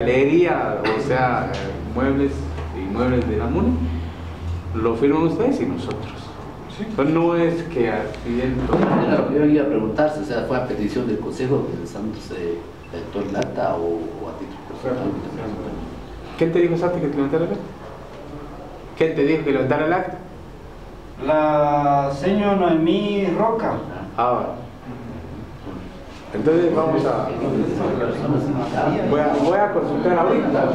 galería, o sea, eh, muebles y muebles de la MUNI, lo firman ustedes y nosotros. Entonces no es que accidente. Yo iba a preguntarse, o sea, ¿fue a petición del Consejo pensándose redactó el acta o, o a título personal? ¿Quién te dijo Santi que te levantara el acta? ¿Quién te dijo que levantara el acta? La señora Noemí Roca. Ah, bueno. Entonces vamos a... Voy a, consultar ahorita.